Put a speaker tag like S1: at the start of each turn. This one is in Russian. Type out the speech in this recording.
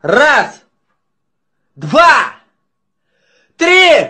S1: Раз, два, три!